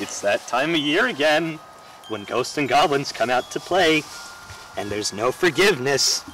It's that time of year again when ghosts and goblins come out to play, and there's no forgiveness.